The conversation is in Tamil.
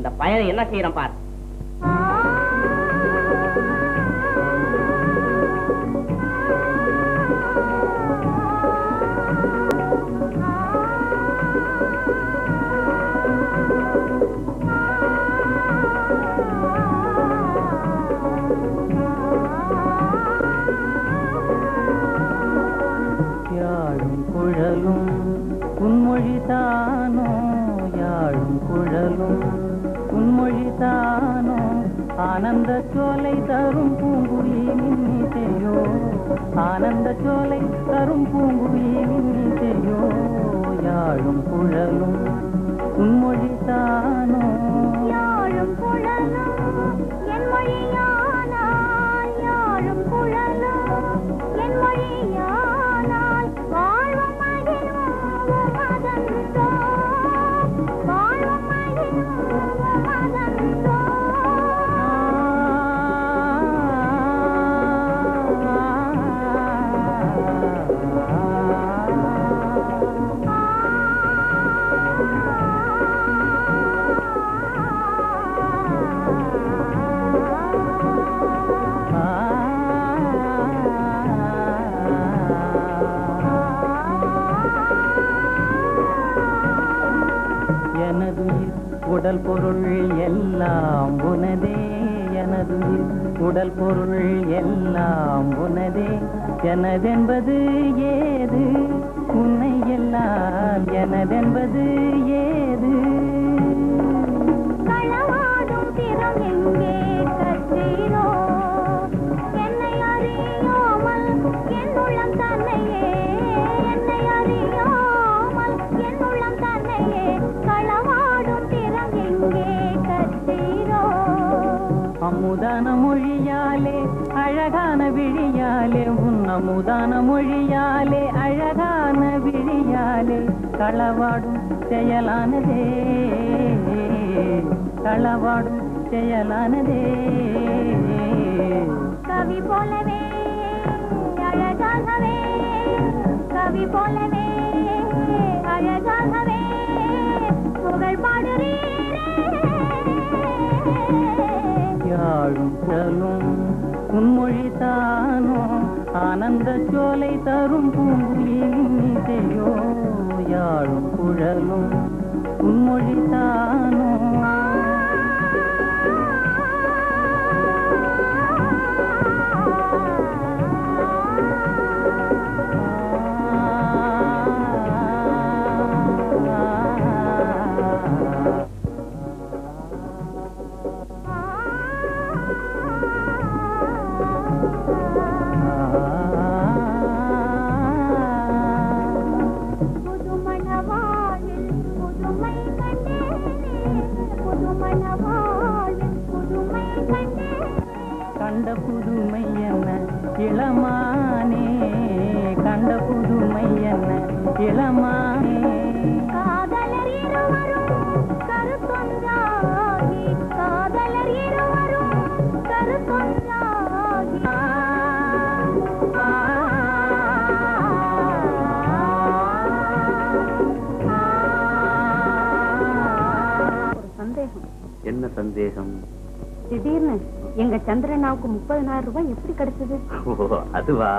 அந்த பயனை என்ன செய்யறான் பார். குழலும் உன்மொழிதானோ? குழலும். உன்மொழிதானோ ஆனந்த சோலை தரும் பூங்குயிலின் இசையோ ஆனந்த சோலை தரும் பூங்குயிலின் இசையோ யாழும் குழலும். உன்மொழிதானோ எனது உடல் பொருள் எல்லாம் உனதே. எனது உடல் பொருள் எல்லாம் உனதே. எனதென்பது ஏது? உன்னை எல்லாம் எனதென்பது ஏது? களவாடும் திறம் எங்கே கற்றீரோ? அமுதான மொழியாலே அழகான விழியாலே உன் அமுதான மொழியாலே அழகான விழியாலே களவாடும் செயலானதே. களவாடும் செயலானதே. யாழும் குழலும் உன்மொழிதானோ ஆனந்த சோலை தரும் பூங்குயிலின் இசையோ யாழும் குழலும் உன்மொழிதானோ கண்ட புதுமை என்ன இளமானே கண்ட புதுமை என்ன இளமானே காதலர் இருவரும் கருத்தொன்றாகி காதலர் இருவரும் கருத்தொன்றாகி ஒரு சந்தேகம் என்ன சந்தேகம் திடீர்னு எங்க சந்திரனாவுக்கு முப்பதனாயிரம் ரூபாய் எப்படி கிடைச்சது? அதுவா?